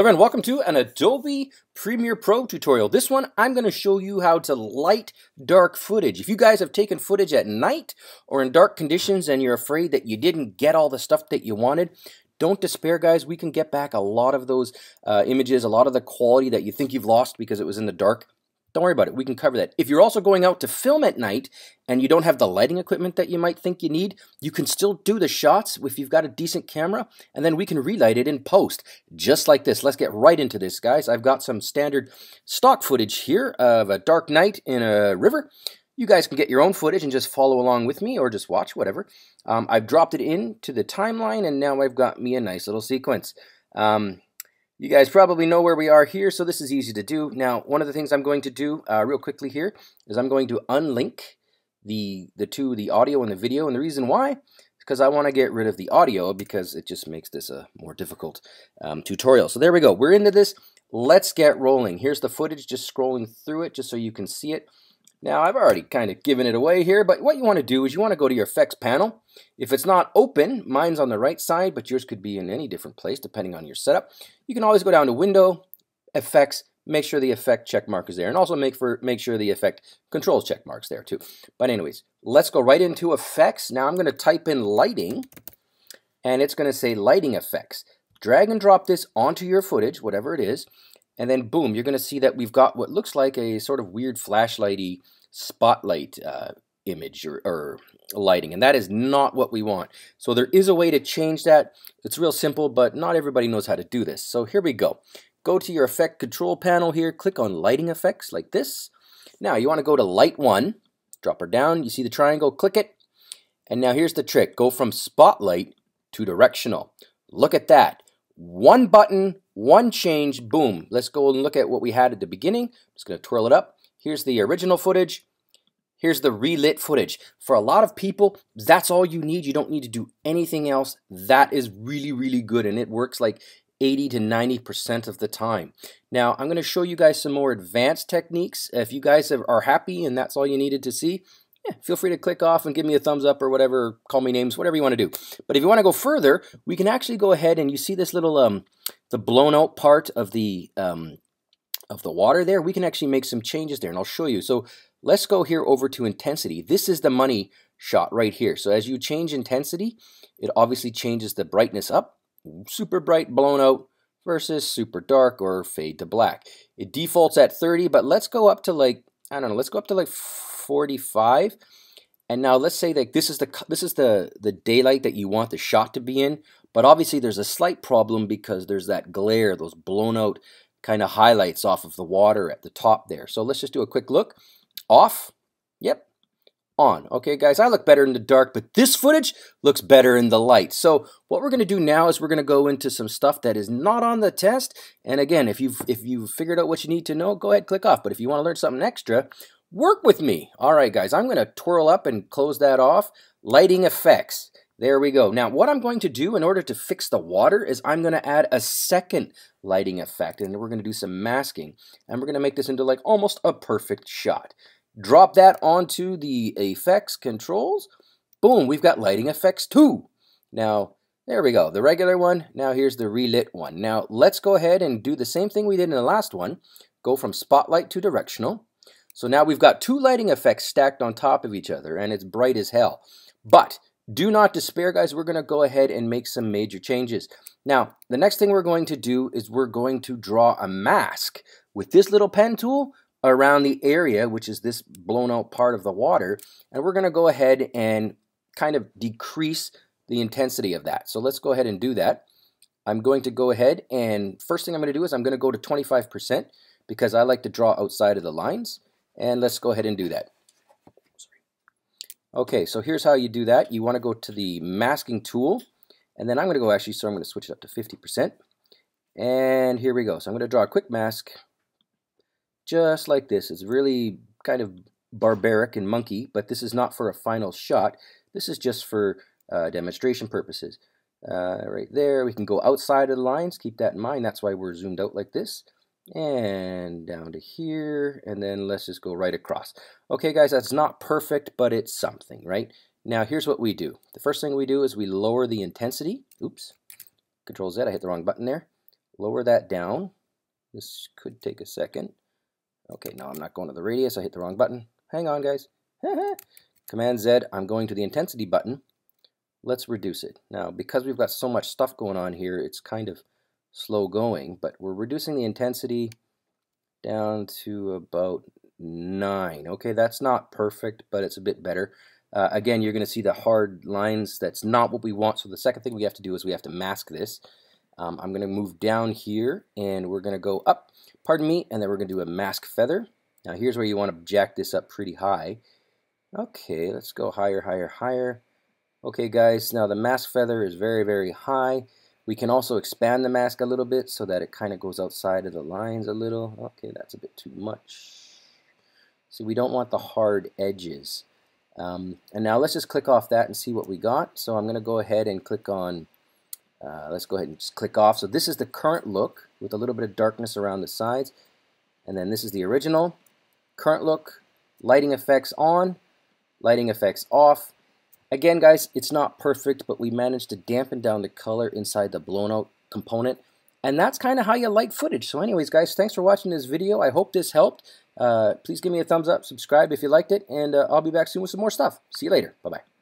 And welcome to an Adobe Premiere Pro tutorial. This one, I'm going to show you how to light dark footage. If you guys have taken footage at night or in dark conditions and you're afraid that you didn't get all the stuff that you wanted, don't despair, guys. We can get back a lot of those uh, images, a lot of the quality that you think you've lost because it was in the dark. Don't worry about it. We can cover that. If you're also going out to film at night and you don't have the lighting equipment that you might think you need, you can still do the shots if you've got a decent camera, and then we can relight it in post, just like this. Let's get right into this, guys. I've got some standard stock footage here of a dark night in a river. You guys can get your own footage and just follow along with me or just watch, whatever. Um, I've dropped it into the timeline, and now I've got me a nice little sequence. Um, you guys probably know where we are here, so this is easy to do. Now, one of the things I'm going to do uh, real quickly here is I'm going to unlink the, the two, the audio and the video. And the reason why is because I want to get rid of the audio because it just makes this a more difficult um, tutorial. So there we go. We're into this. Let's get rolling. Here's the footage, just scrolling through it just so you can see it. Now, I've already kind of given it away here, but what you want to do is you want to go to your effects panel. If it's not open, mine's on the right side, but yours could be in any different place depending on your setup. You can always go down to Window, Effects, make sure the effect check mark is there, and also make for make sure the effect controls check marks there too. But anyways, let's go right into effects. Now I'm going to type in lighting, and it's going to say lighting effects. Drag and drop this onto your footage, whatever it is, and then boom, you're going to see that we've got what looks like a sort of weird flashlighty spotlight uh, image or, or, lighting, and that is not what we want. So there is a way to change that. It's real simple, but not everybody knows how to do this. So here we go. Go to your effect control panel here, click on lighting effects like this. Now you want to go to light one, drop her down, you see the triangle, click it, and now here's the trick. Go from spotlight to directional. Look at that. One button, one change, boom. Let's go and look at what we had at the beginning. I'm just going to twirl it up. Here's the original footage. Here's the relit footage. For a lot of people, that's all you need. You don't need to do anything else. That is really, really good, and it works like 80 to 90% of the time. Now, I'm going to show you guys some more advanced techniques. If you guys are happy and that's all you needed to see, yeah, feel free to click off and give me a thumbs up or whatever, call me names, whatever you want to do. But if you want to go further, we can actually go ahead and you see this little, um, the blown out part of the, um, of the water there, we can actually make some changes there and I'll show you. So let's go here over to intensity. This is the money shot right here. So as you change intensity, it obviously changes the brightness up, super bright blown out versus super dark or fade to black. It defaults at 30, but let's go up to like, I don't know, let's go up to like 45. And now let's say that this is the this is the the daylight that you want the shot to be in, but obviously there's a slight problem because there's that glare, those blown out kind of highlights off of the water at the top there. So let's just do a quick look. Off. Yep. On. Okay, guys, I look better in the dark, but this footage looks better in the light. So what we're going to do now is we're going to go into some stuff that is not on the test. And again, if you've, if you've figured out what you need to know, go ahead, click off. But if you want to learn something extra, work with me. All right, guys, I'm going to twirl up and close that off. Lighting effects. There we go. Now, what I'm going to do in order to fix the water is I'm going to add a second lighting effect, and we're going to do some masking, and we're going to make this into like almost a perfect shot. Drop that onto the effects controls. Boom, we've got lighting effects too. Now, there we go, the regular one. Now here's the relit one. Now, let's go ahead and do the same thing we did in the last one. Go from spotlight to directional. So now we've got two lighting effects stacked on top of each other, and it's bright as hell. But do not despair, guys. We're going to go ahead and make some major changes. Now, the next thing we're going to do is we're going to draw a mask with this little pen tool around the area, which is this blown out part of the water. And we're going to go ahead and kind of decrease the intensity of that. So let's go ahead and do that. I'm going to go ahead and first thing I'm going to do is I'm going to go to 25% because I like to draw outside of the lines. And let's go ahead and do that. Okay, so here's how you do that. You want to go to the masking tool, and then I'm going to go actually, so I'm going to switch it up to 50%. And here we go. So I'm going to draw a quick mask, just like this. It's really kind of barbaric and monkey, but this is not for a final shot. This is just for uh, demonstration purposes. Uh, right there, we can go outside of the lines. Keep that in mind. That's why we're zoomed out like this and down to here, and then let's just go right across. Okay, guys, that's not perfect, but it's something, right? Now, here's what we do. The first thing we do is we lower the intensity. Oops. Control Z, I hit the wrong button there. lower that down. This could take a second. Okay, now I'm not going to the radius. I hit the wrong button. Hang on, guys. Command Z, I'm going to the intensity button. Let's reduce it. Now, because we've got so much stuff going on here, it's kind of slow going, but we're reducing the intensity down to about 9. Okay, that's not perfect, but it's a bit better. Uh, again, you're going to see the hard lines. That's not what we want. So the second thing we have to do is we have to mask this. Um, I'm going to move down here, and we're going to go up, pardon me, and then we're going to do a mask feather. Now here's where you want to jack this up pretty high. Okay, let's go higher, higher, higher. Okay guys, now the mask feather is very, very high. We can also expand the mask a little bit so that it kind of goes outside of the lines a little. Okay, that's a bit too much. See, we don't want the hard edges. Um, and now let's just click off that and see what we got. So I'm going to go ahead and click on, uh, let's go ahead and just click off. So this is the current look with a little bit of darkness around the sides. And then this is the original. Current look, lighting effects on, lighting effects off. Again, guys, it's not perfect, but we managed to dampen down the color inside the blown out component. And that's kind of how you light footage. So anyways, guys, thanks for watching this video. I hope this helped. Uh, please give me a thumbs up, subscribe if you liked it, and uh, I'll be back soon with some more stuff. See you later. Bye-bye.